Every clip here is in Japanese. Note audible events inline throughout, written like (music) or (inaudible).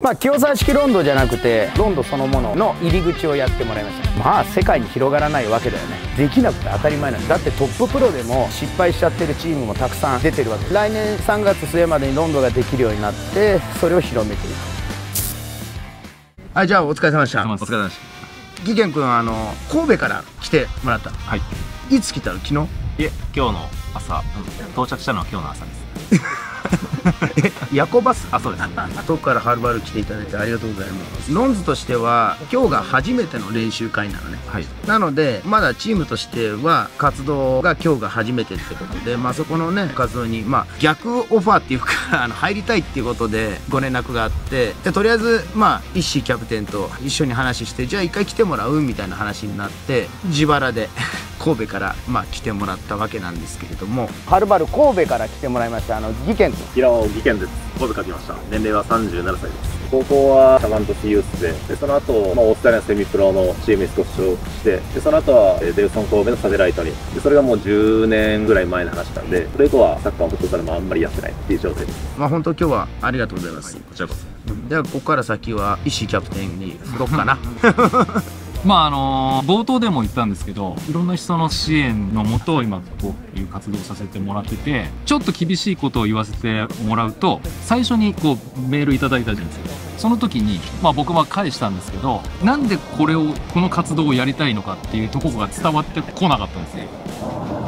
まあ清沢式ロンドじゃなくてロンドそのものの入り口をやってもらいました。まあ世界に広がらないわけだよね。できなくて当たり前なんだ。だってトッププロでも失敗しちゃってるチームもたくさん出てるわけ。来年3月末までにロンドができるようになってそれを広めていく。はいじゃあお疲れ様でした。お疲れ様でしギケン君あの神戸から来てもらった。たはい。いつ来たの？昨日？いえ今日の朝。到着したのは今日の朝です。え (laughs) (laughs) 夜行バス？あそうです。遠くからはるばる来ていただいてありがとうございます。ロンズとしては今日が初めての練習会なのね。はい。なのでまだチームとしては活動が今日が初めてってことで、まあ、そこのね活動に、まあ、逆オファーっていうか (laughs) あの入りたいっていうことでご連絡があってでとりあえず、まあ、イッシーキャプテンと一緒に話してじゃあ一回来てもらうみたいな話になって自腹で (laughs) 神戸から、まあ、来てもらったわけなんですけれどもはるばる神戸から来てもらいましたあの技研君平尾技研です。神戸から来ました。年齢は37歳です。高校はサガン鳥栖ユースで、でその後、まあ、オーストラリアのセミプロのチームに少し所属して、でその後はえーデルソン神戸のサテライトに、でそれがもう10年ぐらい前の話なんで、それ以降はサッカーもフットサルもあんまりやってないっていう状態です。まあ本当今日はありがとうございます、こちらこそではここから先は石井キャプテンに振ろうかな (laughs) まああの冒頭でも言ったんですけどいろんな人の支援のもと今こういう活動をさせてもらっててちょっと厳しいことを言わせてもらうと最初にこうメールいただいたじゃないですか。その時に、まあ、僕は返したんですけどなんでこれをこの活動をやりたいのかっていうところが伝わってこなかったんですね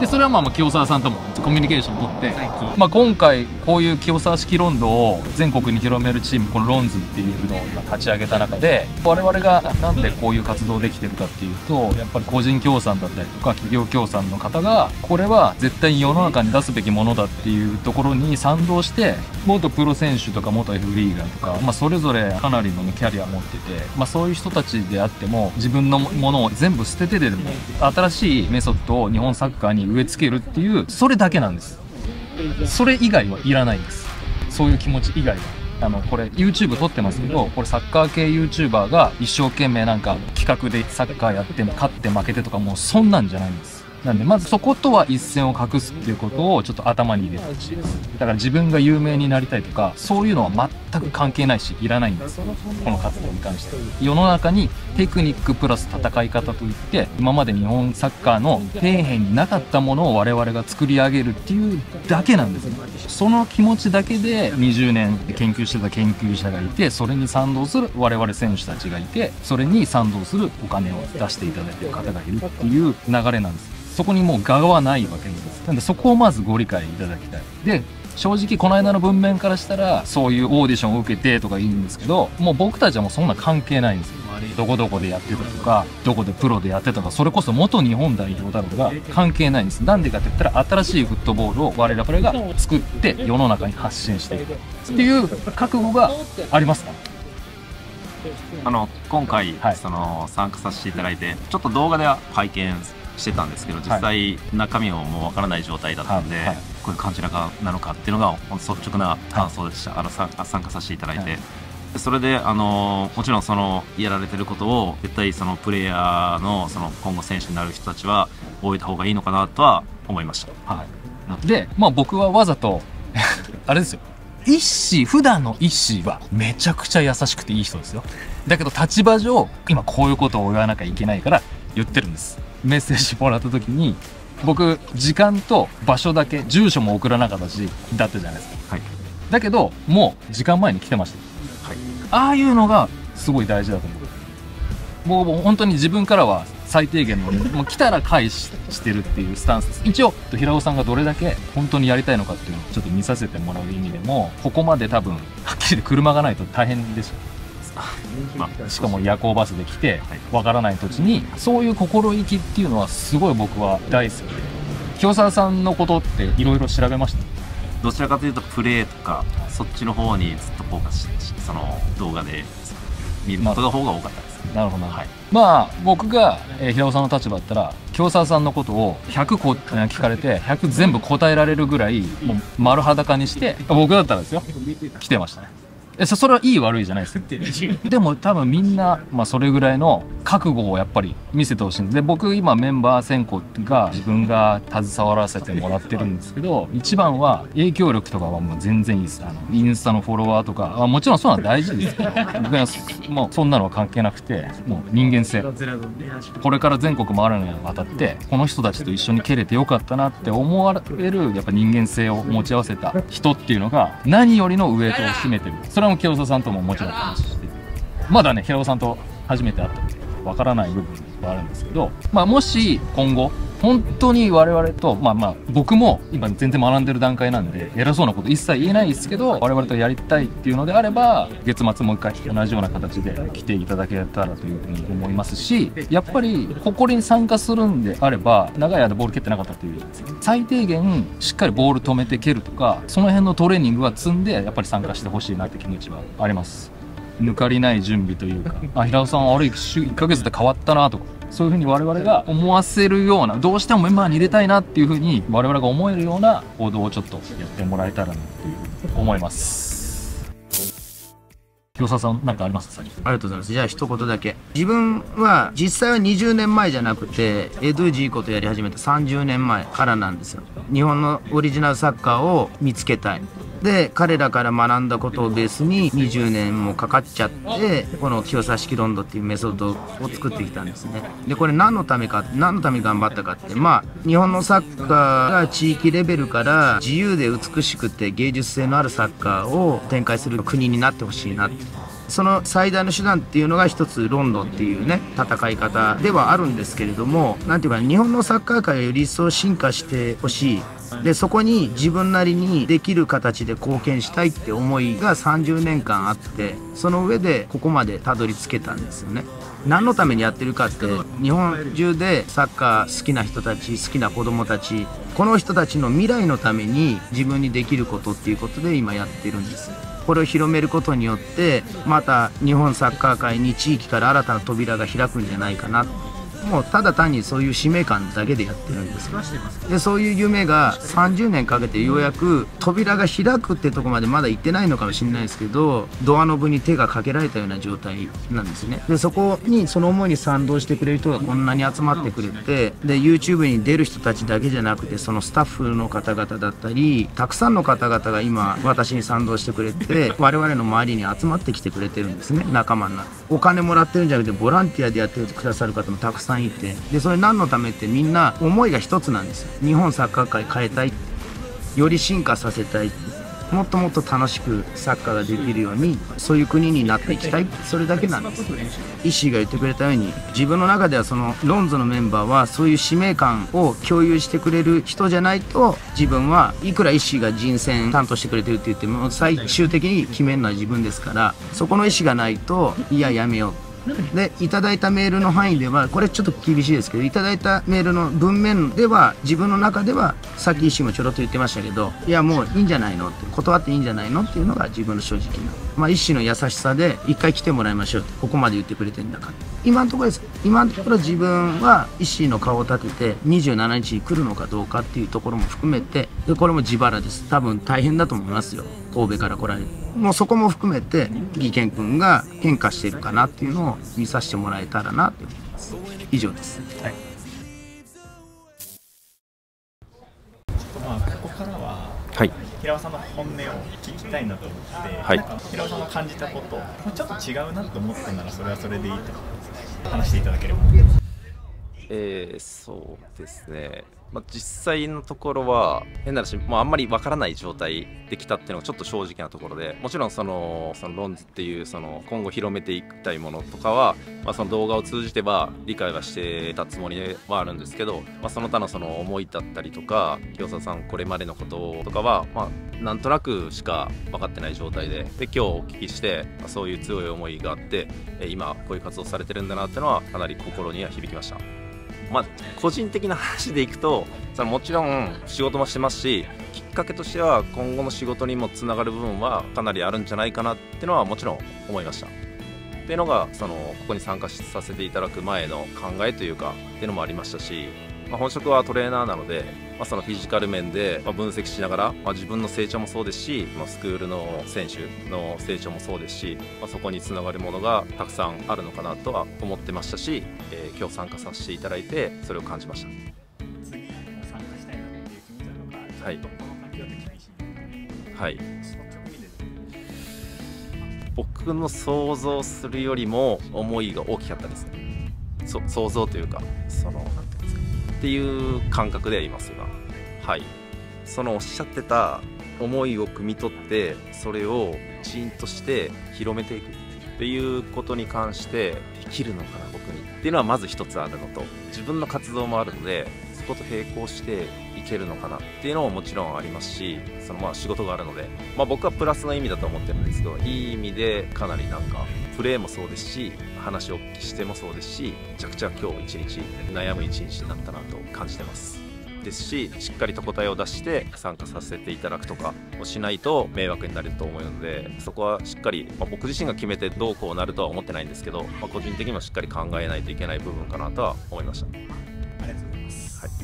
でそれはまあまあ清沢さんともコミュニケーションを取って、まあ、今回こういう清沢式ロンドを全国に広めるチームこのロンズっていうのを立ち上げた中で我々がなんでこういう活動できてるかっていうとやっぱり個人協賛だったりとか企業協賛の方がこれは絶対に世の中に出すべきものだっていうところに賛同して元プロ選手とか元 F リーガーとか、まあ、それぞれかなりの、ね、キャリアを持ってて、まあ、そういう人たちであっても自分のものを全部捨ててでも新しいメソッドを日本サッカーに植え付けるっていうそれだけなんです。それ以外はいらないんです。そういう気持ち以外は。あのこれ YouTube 撮ってますけどこれサッカー系 YouTuber が一生懸命なんか企画でサッカーやって勝って負けてとかもうそんなんじゃないんです。なんでまずそことは一線を画すっていうことをちょっと頭に入れてほしい。ですだから自分が有名になりたいとかそういうのは全く関係ないしいらないんです。この活動に関して。世の中にテクニックプラス戦い方といって今まで日本サッカーの底辺になかったものを我々が作り上げるっていうだけなんですね。その気持ちだけで20年研究してた研究者がいてそれに賛同する我々選手たちがいてそれに賛同するお金を出していただいてる方がいるっていう流れなんです。そこにもう側はないわけです。なんでそこをまずご理解いただきたい。で正直この間の文面からしたらそういうオーディションを受けてとか言うんですけどもう僕たちはもうそんな関係ないんですよ。どこどこでやってたとかどこでプロでやってたとかそれこそ元日本代表だろうが関係ないんです。なんでかって言ったら新しいフットボールを我々が作って世の中に発信していくっていう覚悟がありますか？あの今回、はい。その参加させていただいてちょっと動画では拝見してたんですけど実際中身をもうわからない状態だったんで、はい。はい。こういう感じなかなのかっていうのが率直な感想でした、あのさ参加させていただいて、それであのもちろんそのやられてることを絶対そのプレイヤーのその今後選手になる人たちは覚えた方がいいのかなとは思いました。はい、で、まあ、僕はわざと (laughs) あれですよ。イッシー普段のイッシーはめちゃくちゃ優しくていい人ですよ。だけど立場上今こういうことを言わなきゃいけないから言ってるんですメッセージもらった時に僕時間と場所だけ住所も送らなかったしだったじゃないですか。はい。だけどもう時間前に来てました。はい。ああいうのがすごい大事だと思う。もうもう本当に自分からは最低限のもう来たら返ししてるっていうスタンスです。一応平尾さんがどれだけ本当にやりたいのかっていうのをちょっと見させてもらう意味でもここまで多分はっきり車がないと大変でしょまあしかも夜行バスで来てはい。わからない土地にそういう心意気っていうのはすごい僕は大好きで。清沢さんのことっていろいろ調べました？どちらかというとプレーとかそっちの方にずっとフォーカスしその動画で。見ることが方が多かったです、なるほど。な、はい。まあ僕が、えー平尾さんの立場だったら京沢さんのことを100こえー聞かれて100全部答えられるぐらいもう丸裸にして僕だったらですよ。来てましたねえそそれはいい悪いじゃないですでも多分みんな、まあ、それぐらいの覚悟をやっぱり見せてほしいんで僕今メンバー選考が自分が携わらせてもらってるんですけど一番は影響力とかはもう全然いいです。あのインスタのフォロワーとかあもちろんそういうのは大事ですけど。(laughs) 僕はもうそんなのは関係なくてもう人間性。これから全国回るのにあたってこの人たちと一緒に蹴れてよかったなって思われるやっぱ人間性を持ち合わせた人っていうのが何よりのウエイトを占めてる。それはもう清里さんとももちろん話してて。まだね平尾さんと初めて会ったんでわからない部分。はあるんですけど、まあ、もし今後本当に我々と、まあまあ、僕も今全然学んでる段階なんで、偉そうなこと一切言えないですけど、我々とやりたいっていうのであれば、月末もう一回同じような形で来ていただけたらというふうに思いますし、やっぱり、ここに参加するんであれば、長い間ボール蹴ってなかったという、最低限しっかりボール止めて蹴るとか、その辺のトレーニングは積んで、やっぱり参加してほしいなって気持ちはあります。抜かりない準備というか、あ、平尾さん、あれ1ヶ月で変わったなとか、そういうふうに我々が思わせるような、どうしてもメンバーに入れたいなっていうふうに、我々が思えるような行動をちょっとやってもらえたらなっていう思います。広沢さん、なんかあります？かありがとうございます。じゃあ一言だけ。自分は実際は20年前じゃなくて、エドゥジーコとやり始めた30年前からなんですよ。日本のオリジナルサッカーを見つけたい。で、彼らから学んだことをベースに20年もかかっちゃって、この清差式ロンドっていうメソッドを作ってきたんですね。で、これ何のためか、何のために頑張ったかって、まあ、日本のサッカーが地域レベルから自由で美しくて芸術性のあるサッカーを展開する国になってほしいなって。その最大の手段っていうのが一つロンドンっていうね戦い方ではあるんですけれどもなんていうか日本のサッカー界がより一層進化してほしいでそこに自分なりにできる形で貢献したいって思いが30年間あってその上でここまでたどり着けたんですよね。何のためにやってるかって日本中でサッカー好きな人たち好きな子供たちこの人たちの未来のために自分にできることっていうことで今やってるんです。これを広めることによってまた日本サッカー界に地域から新たな扉が開くんじゃないかな。もうただ単にそういう使命感だけでやってるんです。でそういう夢が30年かけてようやく扉が開くってとこまでまだ行ってないのかもしれないですけどドアノブに手がかけられたような状態なんですね。でそこにその思いに賛同してくれる人がこんなに集まってくれてで YouTube に出る人たちだけじゃなくてそのスタッフの方々だったりたくさんの方々が今私に賛同してくれて我々の周りに集まってきてくれてるんですね。仲間になって。お金もらってるんじゃなくてボランティアでやってくださる方もたくさんいて。でそれ何のためってみんな思いが一つなんですよ。日本サッカー界変えたい。より進化させたい。もっともっと楽しくサッカーができるようにそういう国になっていきたい。それだけなんです。石井が言ってくれたように自分の中ではそのロンズのメンバーはそういう使命感を共有してくれる人じゃないと自分はいくら石井が人選担当してくれてるって言っても最終的に決めるのは自分ですからそこの意思がないといややめよう。でいただいたメールの範囲ではこれちょっと厳しいですけどいただいたメールの文面では自分の中ではさっき石井もちょろっと言ってましたけどいやもういいんじゃないのって断っていいんじゃないのっていうのが自分の正直なまあ医師の優しさで一回来てもらいましょうってここまで言ってくれてんだから。今のところです。今のところ自分は石井の顔を立てて27日に来るのかどうかっていうところも含めてでこれも自腹です。多分大変だと思いますよ。神戸から来られるもうそこも含めて義賢君が変化しているかなっていうのを見させてもらえたらなって思います。以上です。まあ、ここからははい。平尾さんの本音を聞きたいなと思って、はい。平尾さんの感じたこと、まあちょっと違うなと思ったならそれはそれでいいと話していただければ。えーそうですね、まあ、実際のところは変な話、まあ、あんまりわからない状態できたっていうのがちょっと正直なところでもちろんそのそのロンズっていうその今後広めていきたいものとかは、まあ、その動画を通じては理解はしてたつもりではあるんですけど、まあ、その他のその思いだったりとか清澤さんこれまでのこととかは、まあ、なんとなくしか分かってない状態でで今日お聞きして、まあそういう強い思いがあって今こういう活動されてるんだなっていうのはかなり心には響きました。まあ、個人的な話でいくとそのもちろん仕事もしてますしきっかけとしては今後の仕事にもつながる部分はかなりあるんじゃないかなっていうのはもちろん思いました。っていうのがそのここに参加させていただく前の考えというかっていうのもありましたしまあ、本職はトレーナーなので、まあ、そのフィジカル面でまあ分析しながら、まあ、自分の成長もそうですし、まあ、スクールの選手の成長もそうですし、まあ、そこにつながるものがたくさんあるのかなとは思ってましたし、えー今日参加させていただいてそれを感じました。次参加したいなっていう気持ちなのか、はいちょっとこの環境だと厳しい。はい。率直にで僕の想像するよりも思いが大きかったですね。そ想像というかそのなんてっていう感覚ではいます今はい。そのおっしゃってた思いを汲み取ってそれをチーンとして広めていくっていうことに関してできるのかな僕に。っていうのはまず一つあるのと。自分の活動もあるのでそこと並行してけるのかなっていうのももちろんありますしそのまあ仕事があるので、まあ、僕はプラスの意味だと思ってるんですけどいい意味でかなりなんかプレーもそうですし話をお聞きしてもそうですしめちゃくちゃ今日一日悩む一日になったなと感じてます。ですししっかりと答えを出して参加させていただくとかをしないと迷惑になると思うのでそこはしっかり、まあ、僕自身が決めてどうこうなるとは思ってないんですけど、まあ、個人的にもしっかり考えないといけない部分かなとは思いました。ありがとうございます、はい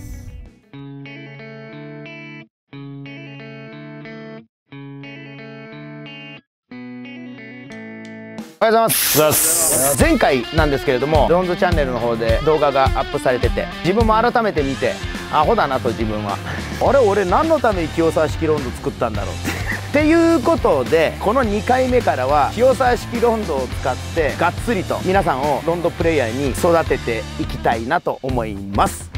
おはようございます。前回なんですけれどもロンズチャンネルの方で動画がアップされてて自分も改めて見てアホだなと自分は。(laughs) あれ俺何のために清沢式ロンド作ったんだろう。ってっていうことでこの2回目からは清沢式ロンドを使ってがっつりと皆さんをロンドプレイヤーに育てていきたいなと思います